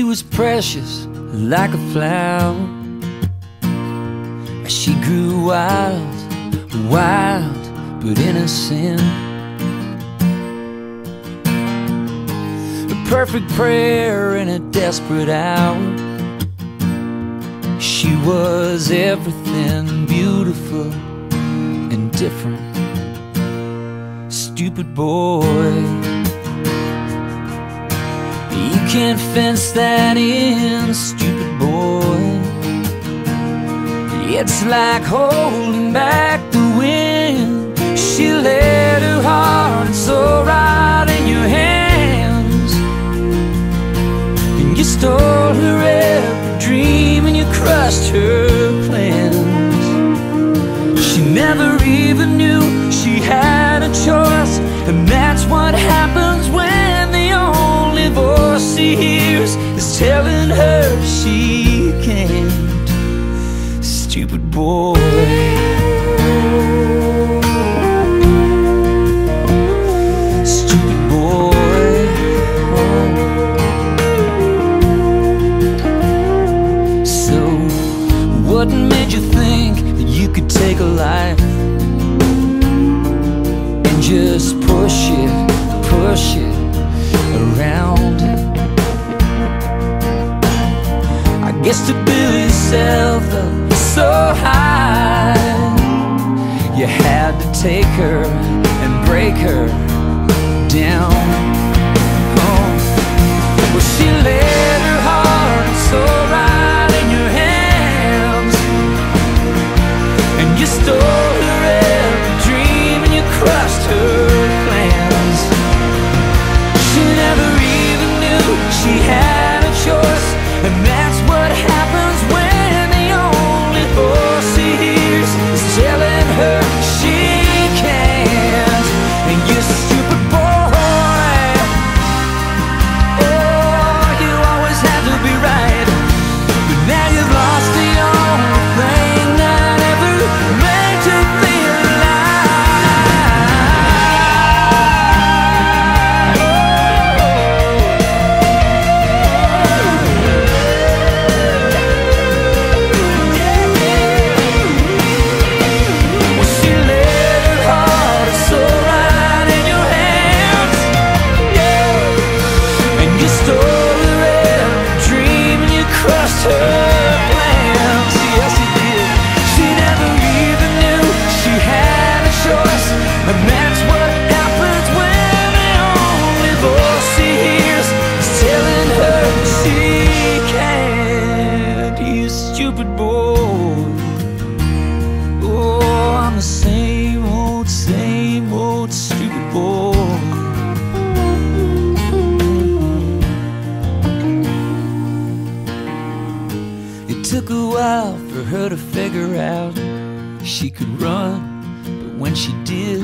was precious like a flower. As she grew wild, wild but innocent. A perfect prayer in a desperate hour. She was everything beautiful and different. Stupid boy can't fence that in, stupid boy. It's like holding back the wind. She let her heart and soul right in your hands. And you stole her every dream and you crushed her plans. She never even knew she had a choice And that's what happens she can't. Stupid boy. Stupid boy. So, what made you think that you could take a life and just push it, push it Guess to build yourself up so high, you had to take her and break her down. Oh. Well, she let her heart and soul right in your hands, and you stole Stupid boy. Oh, I'm the same old, same old stupid boy. It took a while for her to figure out she could run, but when she did,